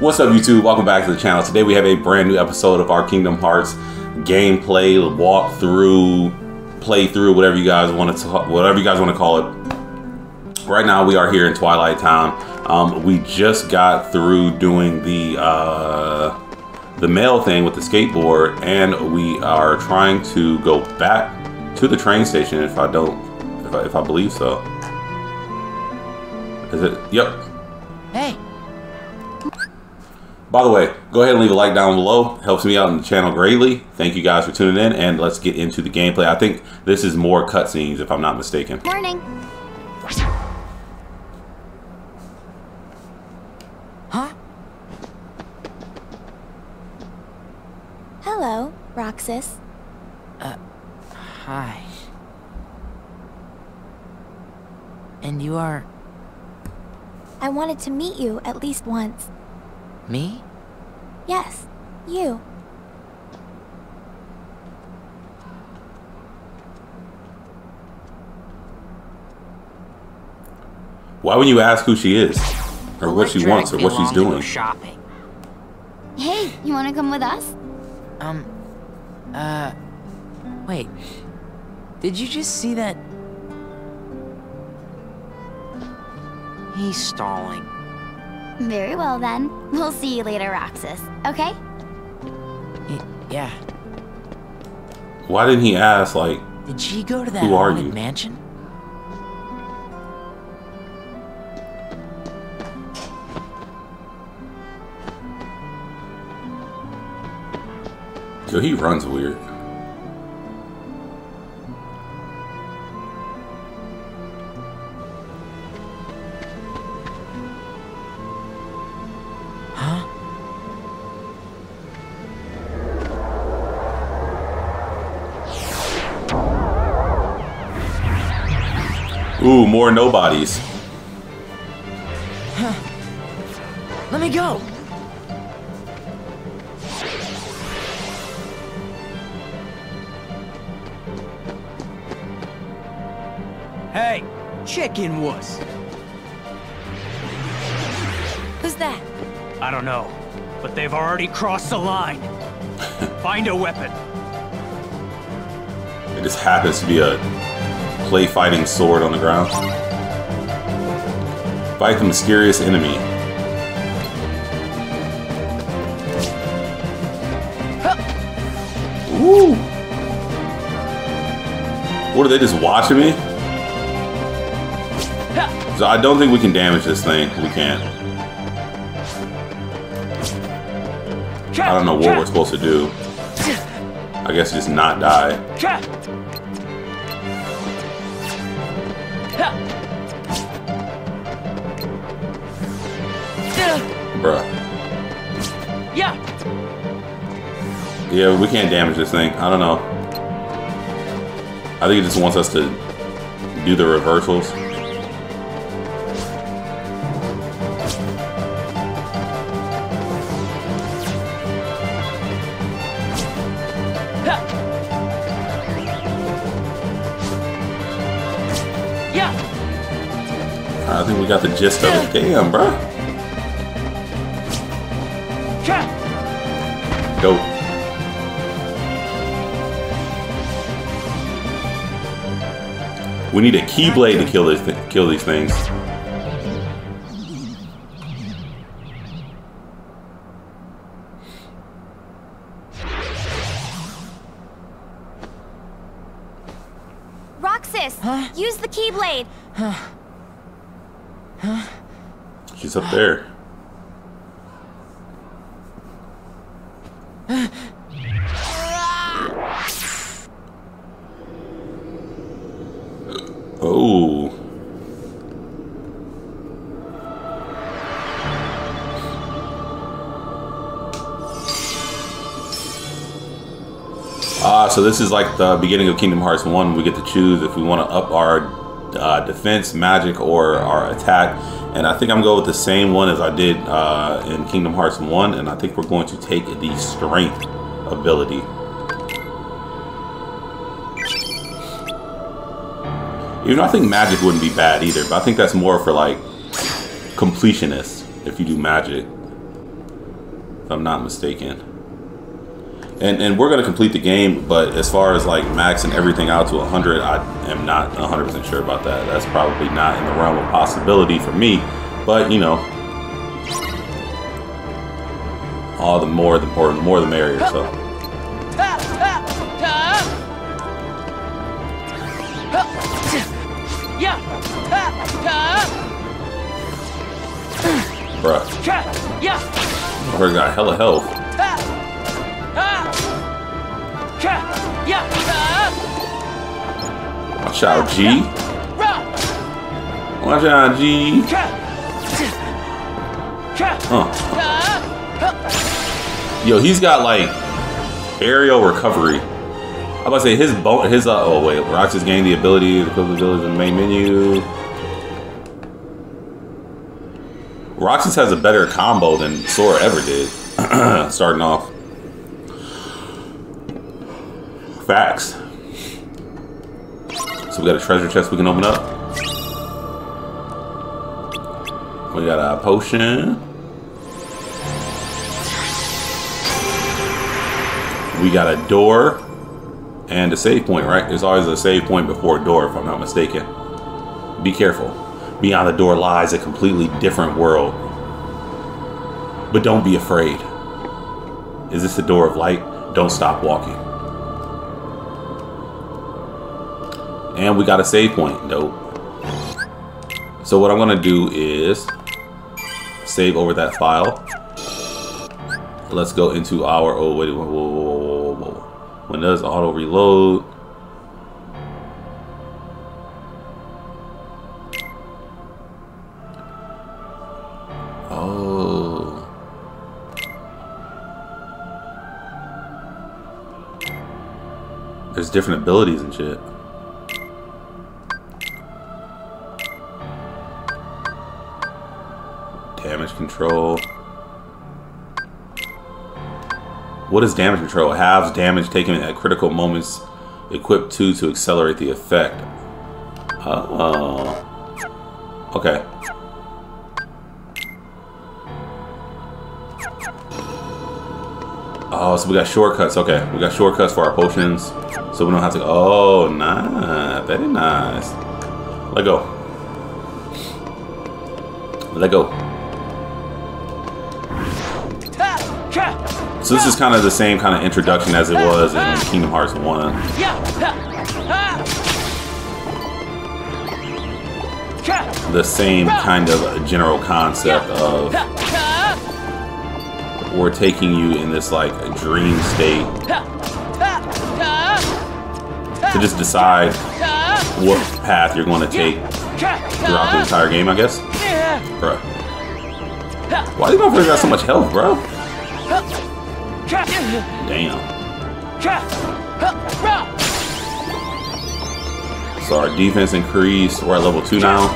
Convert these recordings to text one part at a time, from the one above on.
What's up, YouTube? Welcome back to the channel. Today we have a brand new episode of our Kingdom Hearts gameplay, walkthrough, playthrough, whatever you guys want to whatever you guys want to call it. Right now we are here in Twilight Town. Um, we just got through doing the uh, the mail thing with the skateboard, and we are trying to go back to the train station. If I don't, if I, if I believe so. Is it? Yep. Hey, By the way, go ahead and leave a like down below. Helps me out in the channel greatly. Thank you guys for tuning in, and let's get into the gameplay. I think this is more cutscenes, if I'm not mistaken. Morning. huh? Hello, Roxas. Uh, hi. And you are I wanted to meet you at least once. Me? Yes, you. Why would you ask who she is, or what she wants, or what she's along to go doing? Shopping. Hey, you want to come with us? Um. Uh. Wait. Did you just see that? He's stalling. Very well then. We'll see you later, Roxas. Okay? Y- yeah. Why didn't he ask, like, Did she go to that Who are haunted you? mansion? yo, he runs weird. More nobodies. Let me go. Hey, chicken wuss. Who's that? I don't know, but they've already crossed the line. Find a weapon. It just happens to be a play fighting sword on the ground. Fight the mysterious enemy. Ooh. What are they just watching me? So I don't think we can damage this thing. We can't. I don't know what we're supposed to do. I guess just not die. Bruh. Yeah. Yeah, we can't damage this thing. I don't know. I think it just wants us to do the reversals. Of it. Damn, bruh. Dope. We need a keyblade to kill this th kill these things. Ah, so this is like the beginning of Kingdom Hearts 1. We get to choose if we want to up our uh, defense, magic, or our attack. And I think I'm going with the same one as I did uh, in Kingdom Hearts 1. And I think we're going to take the strength ability. Even though I think magic wouldn't be bad either, but I think that's more for like completionists if you do magic. if I'm not mistaken. And and we're gonna complete the game, but as far as like maxing everything out to 100, I am not 100% sure about that. That's probably not in the realm of possibility for me. But you know, all the more the more the more the merrier. So. Bruh. Motherfucker got hella health. Watch out, G. Watch out, G. Huh. Yo, he's got like aerial recovery. I'm about to say his bone, his uh, oh wait, Roxas gained the ability to equip abilities in the main menu. Roxas has a better combo than Sora ever did, starting off. Facts. So we got a treasure chest we can open up. We got a potion. We got a door and a save point, right? There's always a save point before a door, if I'm not mistaken. Be careful. Beyond the door lies a completely different world. But don't be afraid. Is this the door of light? Don't stop walking. And we got a save point. Nope. So what I'm gonna do is save over that file. Let's go into our oh wait whoa, whoa, whoa, whoa, whoa. when does auto reload? Oh. There's different abilities and shit. Control. What is damage control? Halves damage taken at critical moments. Equip 2 to accelerate the effect. Uh oh. Okay. Oh, so we got shortcuts. Okay, we got shortcuts for our potions. So we don't have to... Oh, nice. Very nice. Let go. Let go. So this is kind of the same kind of introduction as it was in Kingdom Hearts 1. The same kind of general concept of we're taking you in this like dream state to just decide what path you're going to take throughout the entire game, I guess. Bruh. Why do you motherfuckers got so much health, bro? Damn. So our defense increased. We're at level 2 now.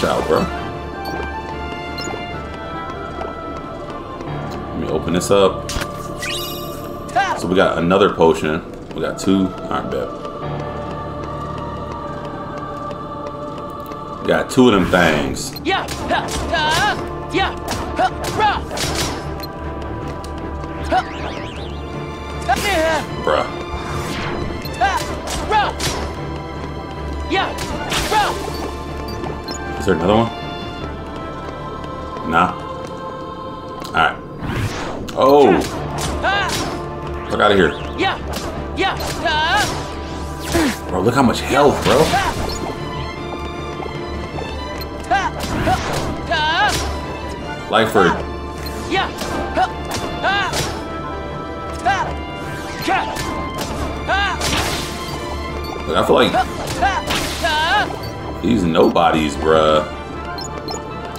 Watch out, bro. Let me open this up. So we got another potion. We got two. Alright, bet. Got two of them things. Bruh. Is there another one? Nah. Alright. Oh! Fuck out of here. Yeah. Yeah. Bro, look how much health, bro. Lyford. Look, I feel like these nobodies, bruh.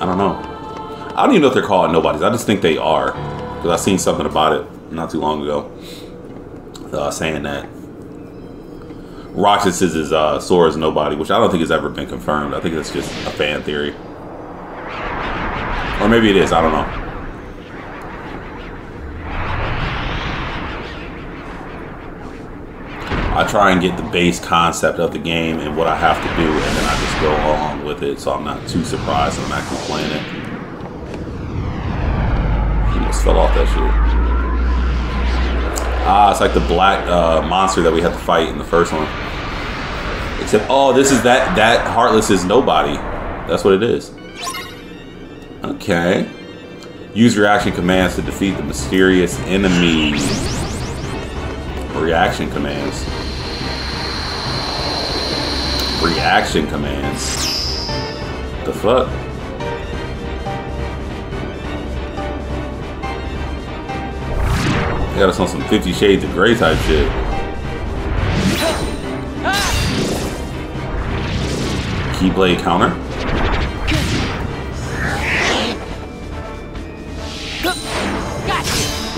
I don't know. I don't even know if they're called nobodies. I just think they are. Because I seen something about it not too long ago. Uh, saying that Roxas is his uh, Sora's nobody, which I don't think has ever been confirmed. I think that's just a fan theory. Or maybe it is. I don't know. I try and get the base concept of the game and what I have to do, and then I just go along with it, so I'm not too surprised when I'm not complaining. it. just fell off that shit. Ah, it's like the black uh, monster that we had to fight in the first one. Except, oh, this is that that heartless is nobody. That's what it is. Okay. Use reaction commands to defeat the mysterious enemy. Reaction commands. Reaction commands. The fuck? Got us on some Fifty Shades of Grey type shit. Keyblade counter.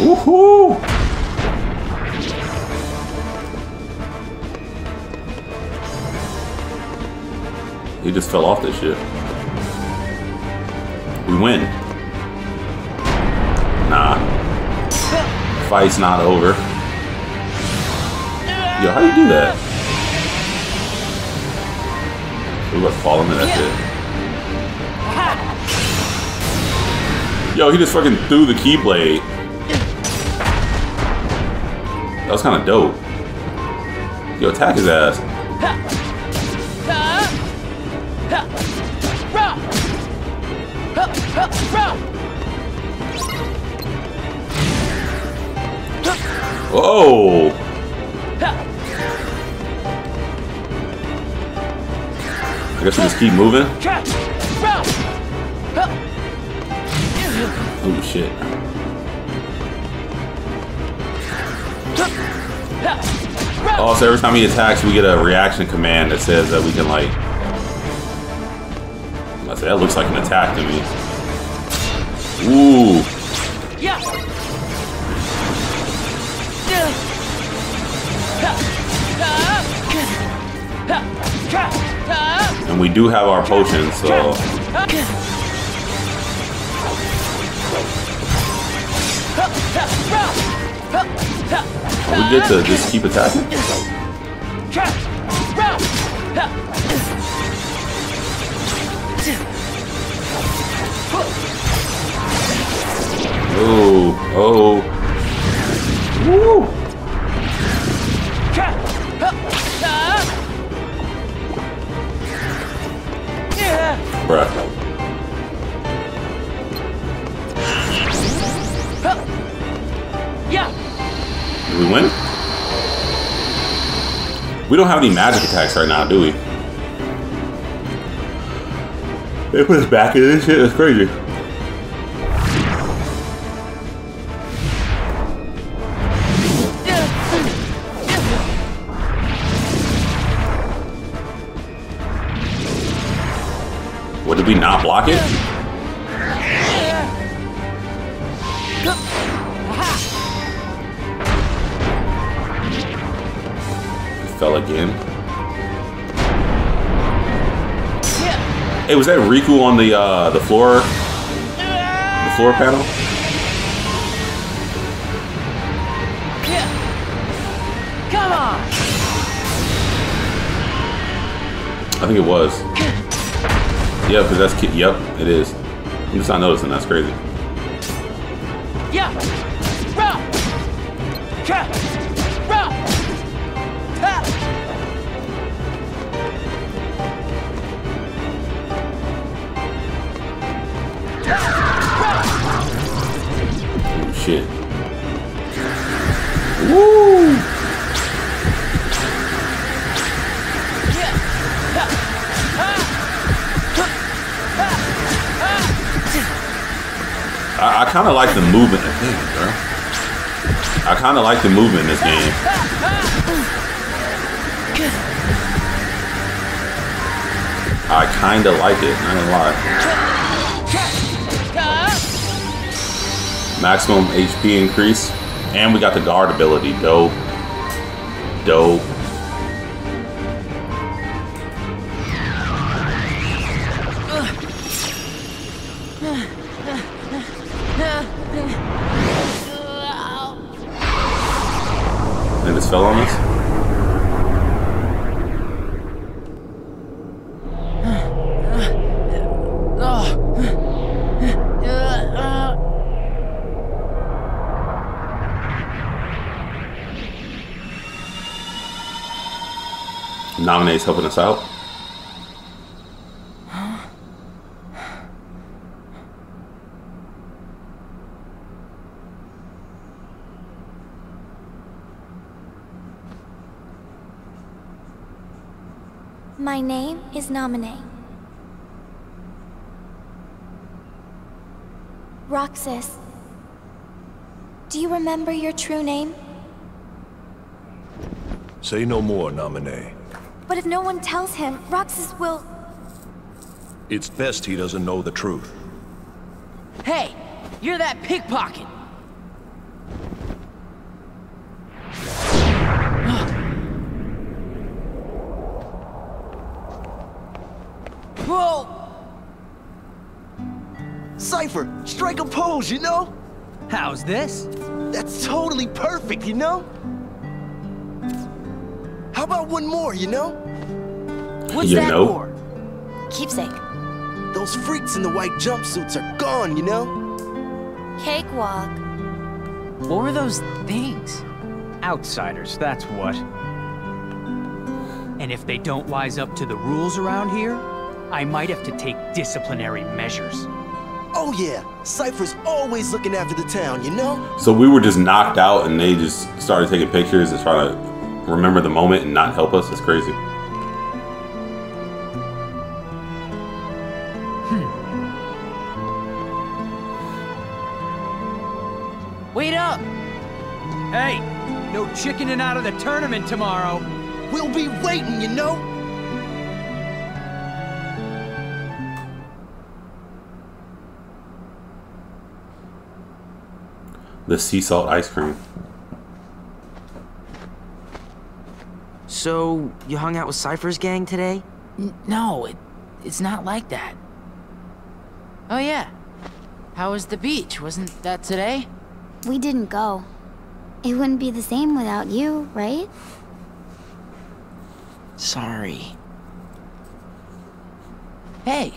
Woohoo! He just fell off this shit. We win. Nah. Fight's not over. Yo, how do you do that? We were falling in that shit. Yo, he just fucking threw the keyblade. That was kind of dope. Yo, attack his ass. Whoa! I guess we just keep moving. Oh shit. Oh, so every time he attacks, we get a reaction command that says that we can like. I say that looks like an attack to me. Ooh. Yeah. And we do have our potions, so. We good to just keep attacking? Oh, oh. Woo! Bruh. Did we win? We don't have any magic attacks right now, do we? They put us back in this shit. That's crazy. Hey, was that Riku on the uh, the floor, the floor panel? Come on! I think it was. Yeah, because that's yep, it is. I'm just not noticing. That's crazy. Yeah! Shit. Woo! I, I kind of like the movement. I kind of like the movement in this game. I kind of like it. Not gonna lie. Maximum HP increase, and we got the guard ability. Dope. Dope. Namine's helping us out. My name is Namine. Roxas. Do you remember your true name? Say no more, Naminé. But if no one tells him, Roxas will... It's best he doesn't know the truth. Hey, you're that pickpocket. Whoa! Seifer, strike a pose, you know? How's this? That's totally perfect, you know? How about one more, you know? What's You that know? for? Keepsake. Those freaks in the white jumpsuits are gone, you know? Cakewalk. What were those things? Outsiders, that's what. And if they don't wise up to the rules around here, I might have to take disciplinary measures. Oh yeah, Seifer's always looking after the town, you know? So we were just knocked out, and they just started taking pictures and trying to remember the moment and not help us. It's crazy. Hmm. Wait up! Hey, no chickening out of the tournament tomorrow. We'll be waiting, you know? The sea salt ice cream. So, you hung out with Seifer's gang today? N- no, it, it's not like that. Oh yeah. How was the beach? Wasn't that today? We didn't go. It wouldn't be the same without you, right? Sorry. Hey,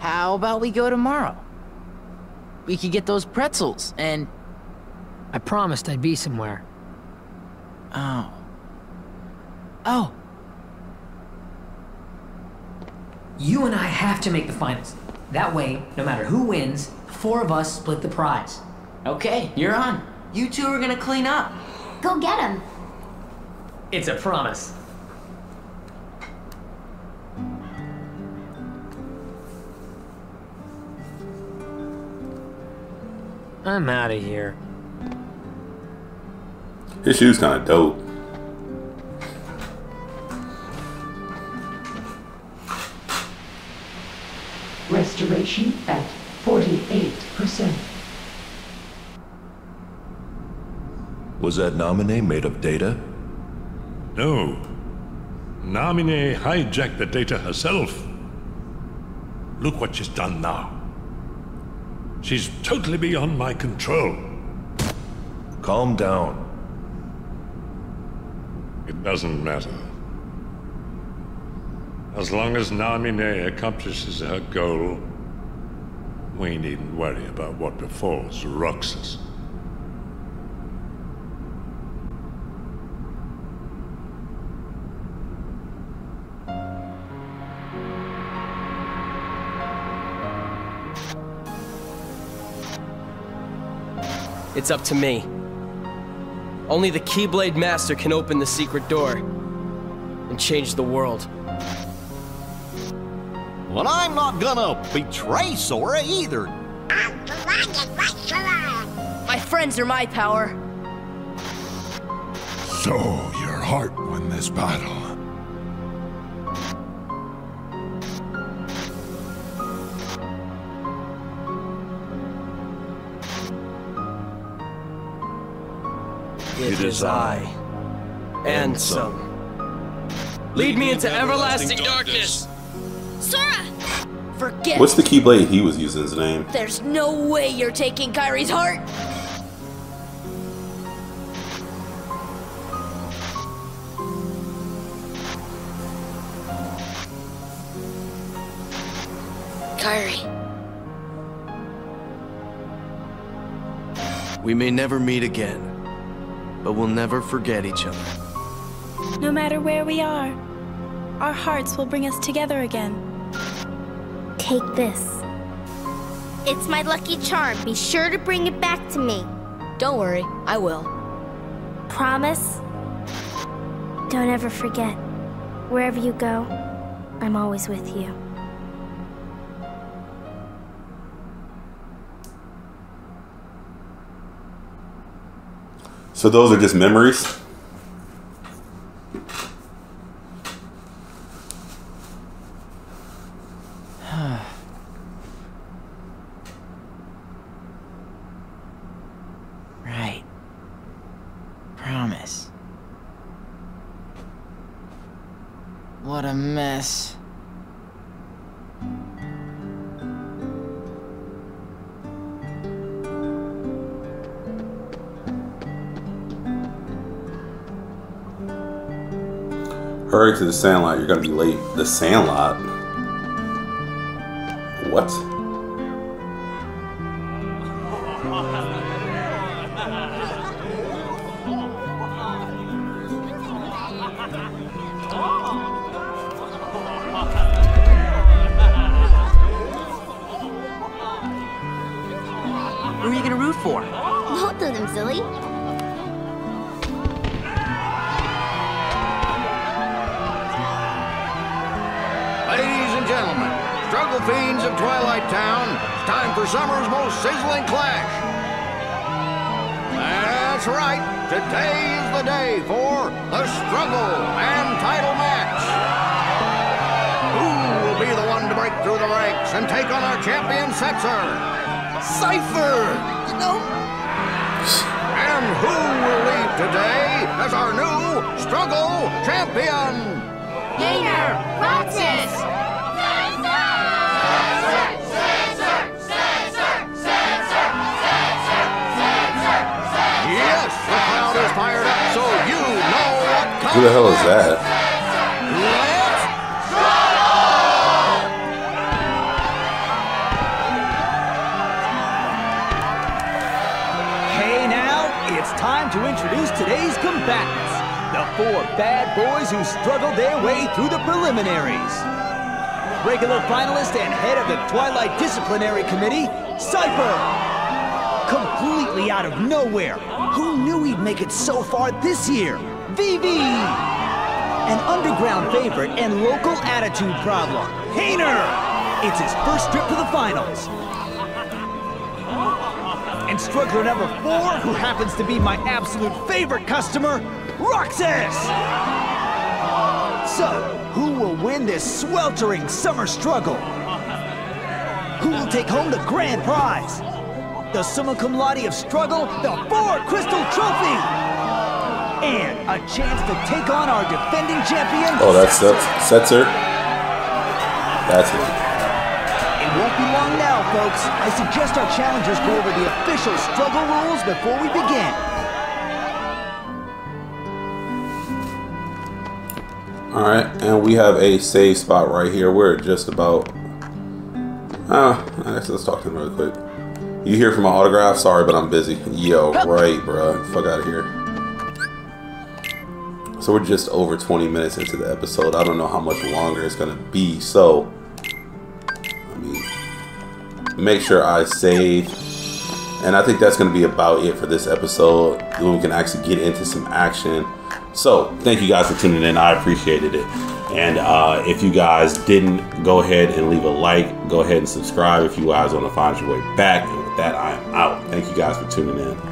how about we go tomorrow? We could get those pretzels and... I promised I'd be somewhere. Oh. Oh, You and I have to make the finals. That way, no matter who wins, the four of us split the prize. okay, you're on. You two are gonna clean up. Go get him. It's a promise. I'm out of here. His shoes kind of dope. Restoration at 48%. Was that Naminé made of data? No. Namine hijacked the data herself. Look what she's done now. She's totally beyond my control. Calm down. It doesn't matter. As long as Namine accomplishes her goal, we needn't worry about what befalls Roxas. It's up to me. Only the Keyblade Master can open the secret door and change the world. Well, I'm not gonna betray Sora either. My friends are my power. So your heart won this battle. It is I, Ansem. Lead me into everlasting darkness! Sora! Forget What's the Keyblade he was using his name? There's no way you're taking Kairi's heart! Kyrie. We may never meet again, but we'll never forget each other. No matter where we are, our hearts will bring us together again. Take this. It's my lucky charm. Be sure to bring it back to me. Don't worry, I will. Promise? Don't ever forget. Wherever you go, I'm always with you. So those are just memories. To the Sandlot. You're gonna be late. The Sandlot. What? Who are you gonna root for? Both of them, silly. Struggle fiends of Twilight Town, it's time for summer's most sizzling clash. That's right, today is the day for the struggle and title match. Who will be the one to break through the ranks and take on our champion Setzer? Seifer! You know? And who will lead today as our new struggle champion? Hayner, Roxas! Who the hell is that? Hey now, it's time to introduce today's combatants. The four bad boys who struggled their way through the preliminaries. Regular finalist and head of the Twilight Disciplinary Committee, Seifer. Completely out of nowhere. Who knew he'd make it so far this year? Vivi! An underground favorite and local attitude problem, Hayner! It's his first trip to the finals. And struggler number four, who happens to be my absolute favorite customer, Roxas! So, who will win this sweltering summer struggle? Who will take home the grand prize? The summa cum laude of struggle, the Four Crystal Trophy! And a chance to take on our defending champion, Oh, that's that's Setzer. That's it. It won't be long now, folks. I suggest our challengers go over the official struggle rules before we begin. All right, and we have a save spot right here. We're just about. Uh, oh, let's, let's talk to him really quick. You hear from my autograph? Sorry, but I'm busy. Yo, right, bro. Fuck out of here. So we're just over 20 minutes into the episode. I don't know how much longer it's gonna be. So, let me make sure I save. And I think that's gonna be about it for this episode. Then we can actually get into some action. So, thank you guys for tuning in. I appreciated it. And uh, if you guys didn't, go ahead and leave a like. Go ahead and subscribe if you guys want to find your way back. And with that, I am out. Thank you guys for tuning in.